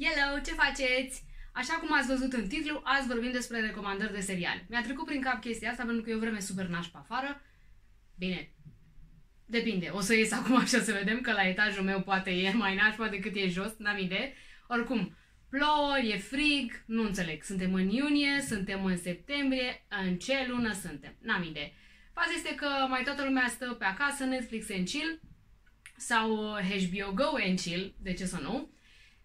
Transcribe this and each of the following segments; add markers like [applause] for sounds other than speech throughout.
Hello, ce faceți? Așa cum ați văzut în titlu, azi vorbim despre recomandări de seriale. Mi-a trecut prin cap chestia asta pentru că e o vreme super nașpa afară. Bine, depinde. O să ies acum așa să vedem că la etajul meu poate e mai nașpa decât e jos, n-am idee. Oricum, plouă, e frig, nu înțeleg. Suntem în iunie, suntem în septembrie, în ce lună suntem? N-am idee. Faza este că mai toată lumea stă pe acasă, Netflix and chill sau HBO Go and chill, de ce să nu?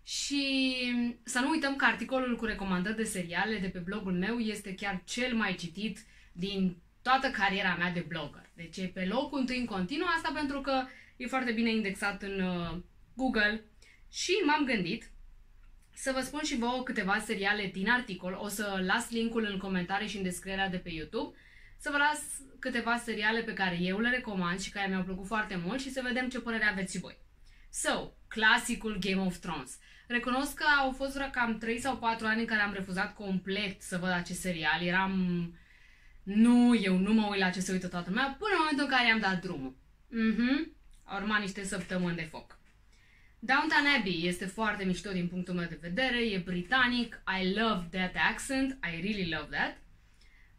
Și să nu uităm că articolul cu recomandări de seriale de pe blogul meu este chiar cel mai citit din toată cariera mea de blogger. Deci e pe locul întâi în continuu, asta pentru că e foarte bine indexat în uh, Google și m-am gândit să vă spun și vouă câteva seriale din articol. O să las linkul în comentarii și în descrierea de pe YouTube. Să vă las câteva seriale pe care eu le recomand și care mi-au plăcut foarte mult și să vedem ce părere aveți și voi. So, clasicul Game of Thrones. Recunosc că au fost vreo cam 3 sau 4 ani în care am refuzat complet să văd acest serial. Eram... Nu, eu nu mă uit la ce se uită toată lumea, până în momentul în care i-am dat drumul. Mhm, a urmat niște săptămâni de foc. Downton Abbey este foarte mișto din punctul meu de vedere, e britanic, I love that accent, I really love that.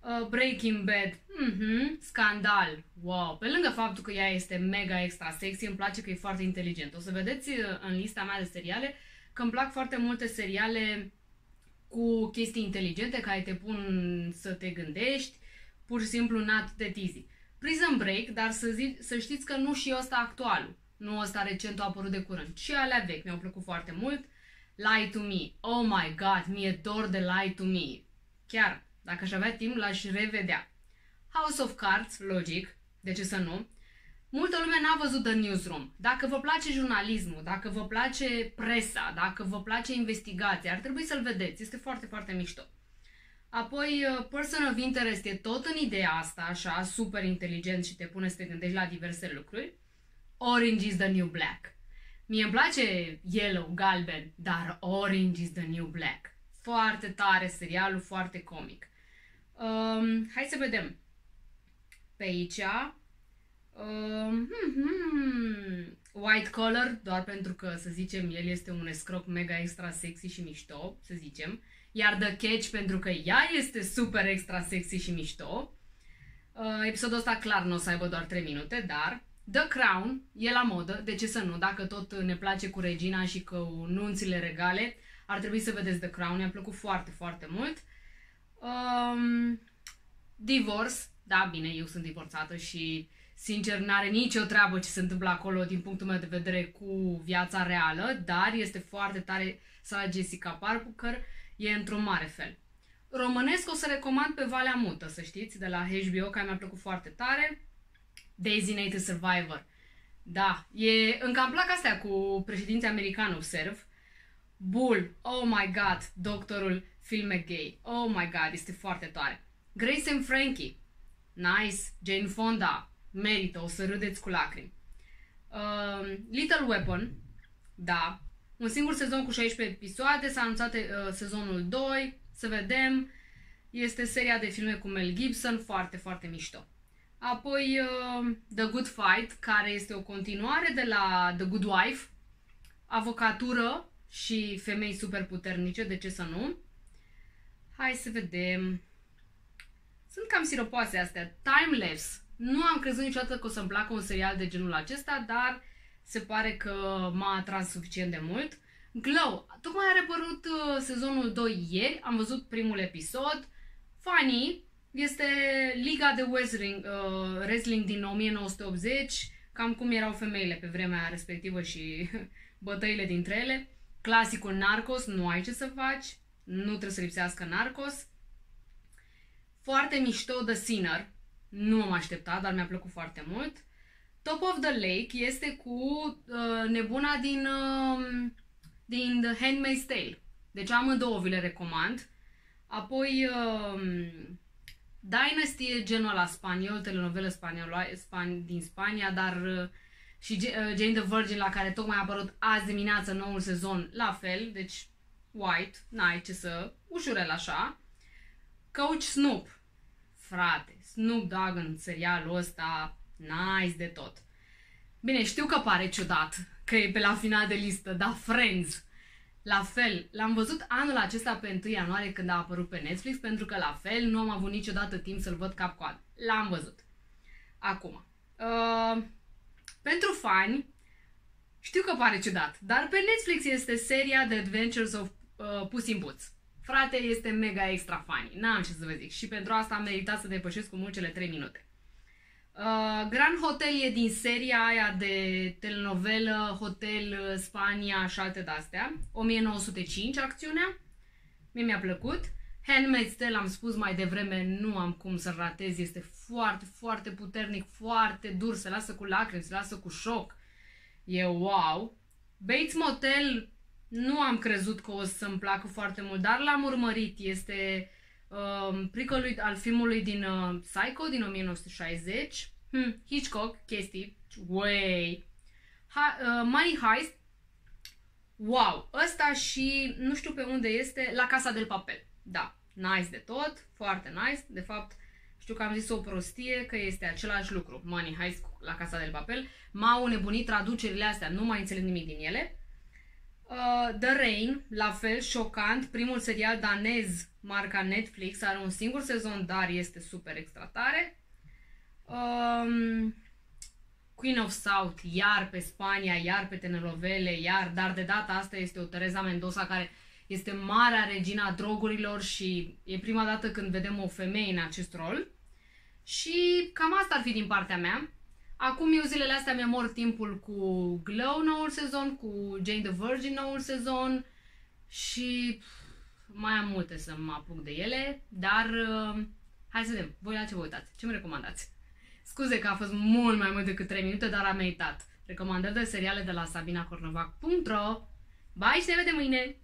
Uh, Breaking Bad, mhm, scandal, wow, pe lângă faptul că ea este mega extra sexy, îmi place că e foarte inteligent. O să vedeți uh, în lista mea de seriale că îmi plac foarte multe seriale cu chestii inteligente care te pun să te gândești, pur și simplu not that easy. Prison Break, dar să, zi, să știți că nu și ăsta actualul, nu ăsta recent a apărut de curând, și alea vechi mi-au plăcut foarte mult. Lie to Me, oh my god, mi-e dor de Lie to Me. Chiar, dacă aș avea timp, l-aș revedea. House of Cards, logic, de ce să nu? Multă lume n-a văzut The Newsroom. Dacă vă place jurnalismul, dacă vă place presa, dacă vă place investigația, ar trebui să-l vedeți. Este foarte, foarte mișto. Apoi, uh, Person of Interest e tot în ideea asta, așa, super inteligent și te pune să te gândești la diverse lucruri. Orange is the New Black. Mie îmi place yellow, galben, dar Orange is the New Black. Foarte tare serialul, foarte comic. Um, hai să vedem. Pe aici Um, hmm, hmm. White collar, doar pentru că, să zicem, el este un escroc mega extra sexy și mișto, să zicem. Iar The Catch, pentru că ea este super extra sexy și mișto. Uh, episodul ăsta clar nu o să aibă doar 3 minute, dar The Crown e la modă, de ce să nu? Dacă tot ne place cu regina și cu nunțile regale, ar trebui să vedeți The Crown, mi-a plăcut foarte, foarte mult. Um, divorce, da, bine, eu sunt divorțată și sincer, n-are nicio treabă ce se întâmplă acolo din punctul meu de vedere cu viața reală, dar este foarte tare sala Jessica Parker, e într-un mare fel. Românesc o să recomand pe Valea Mută, să știți, de la HBO, care mi-a plăcut foarte tare. Designated Survivor. Da, e, încă îmi plac astea cu președinții american, observ. Bull, oh my god, doctorul filme gay. Oh my god, este foarte tare. Grace and Frankie. Nice. Jane Fonda merită, o să râdeți cu lacrimi. Uh, Little Weapon, da, un singur sezon cu 16 episoade, s-a anunțat uh, sezonul 2, să vedem, este seria de filme cu Mel Gibson, foarte, foarte mișto. Apoi uh, The Good Fight, care este o continuare de la The Good Wife, avocatură și femei super puternice, de ce să nu? Hai să vedem. Sunt cam siropoase astea. Timelapse. Nu am crezut niciodată că o să-mi placă un serial de genul acesta, dar se pare că m-a atras suficient de mult. Glow, tocmai a repărut uh, sezonul 2 ieri, am văzut primul episod. Funny, este Liga de Wrestling, uh, wrestling din 1980, cam cum erau femeile pe vremea respectivă și [laughs] bătăile dintre ele. Clasicul Narcos, nu ai ce să faci, nu trebuie să lipsească Narcos. Foarte mișto The Sinner, nu m-am așteptat, dar mi-a plăcut foarte mult. Top of the Lake este cu uh, nebuna din, uh, din The Handmaid's Tale. Deci amândouă vi le recomand. Apoi uh, Dynasty e genul la spaniol, telenovelă spaniolă span, din Spania, dar uh, și uh, Jane the Virgin la care tocmai a apărut azi dimineață noul sezon, la fel, deci white, n-ai ce să, ușurel așa. Coach Snoop, frate, Snoop Dogg în serialul ăsta, nice de tot. Bine, știu că pare ciudat că e pe la final de listă, dar Friends. La fel, l-am văzut anul acesta pe 1 ianuarie când a apărut pe Netflix, pentru că la fel nu am avut niciodată timp să-l văd cap-coadă. L-am văzut. Acum, uh, pentru fani, știu că pare ciudat, dar pe Netflix este seria The Adventures of uh, Puss in Boots. Frate, este mega extra funny. N-am ce să vă zic. Și pentru asta am meritat să depășesc cu mult cele 3 minute. Uh, Grand Hotel e din seria aia de telenovelă Hotel uh, Spania și alte de-astea. 1905 acțiunea. Mie mi-a plăcut. Handmaid's Tale, am spus mai devreme, nu am cum să ratez. Este foarte, foarte puternic, foarte dur. Se lasă cu lacrimi, se lasă cu șoc. E wow. Bates Motel nu am crezut că o să-mi placă foarte mult, dar l-am urmărit. Este uh, prequel al filmului din uh, Psycho din 1960. Hmm, Hitchcock, chestii, way. Ha, uh, Money Heist, wow, ăsta și nu știu pe unde este, la Casa del Papel. Da, nice de tot, foarte nice. De fapt, știu că am zis o prostie, că este același lucru. Money Heist la Casa del Papel. M-au nebunit traducerile astea, nu mai înțeleg nimic din ele. Uh, The Rain, la fel, șocant, primul serial danez, marca Netflix, are un singur sezon, dar este super extra tare. Um, Queen of South, iar pe Spania, iar pe telenovele, iar, dar de data asta este o Teresa Mendoza care este marea regina drogurilor și e prima dată când vedem o femeie în acest rol. Și cam asta ar fi din partea mea. Acum eu zilele astea mi-am mor timpul cu Glow noul sezon, cu Jane the Virgin noul sezon și mai am multe să mă apuc de ele, dar uh, hai să vedem, voi la ce vă uitați, ce mi recomandați? Scuze că a fost mult mai mult decât 3 minute, dar a meritat. Recomandări de seriale de la sabinacornovac.ro Bye și ne vedem mâine!